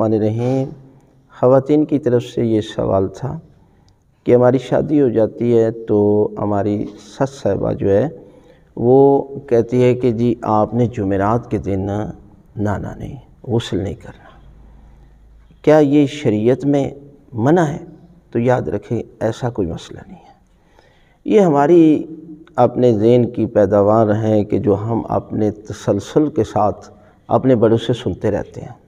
الرحمن الرحیم خواتین کی طرف سے یہ سوال تھا کہ ہماری شادی ہو جاتی ہے تو ہماری سس صاحبہ جو ہے وہ کہتی ہے کہ جی آپ نے جمعرات کے دن نانا نہیں غسل نہیں کرنا۔ کیا یہ شریعت میں منع ہے؟ تو یاد رکھیں، ایسا کوئی مسئلہ نہیں ہے۔ یہ ہماری اپنے ذہن کی پیداوار ہیں کہ جو ہم اپنے تسلسل کے ساتھ اپنے بڑوں سے سنتے رہتے ہیں۔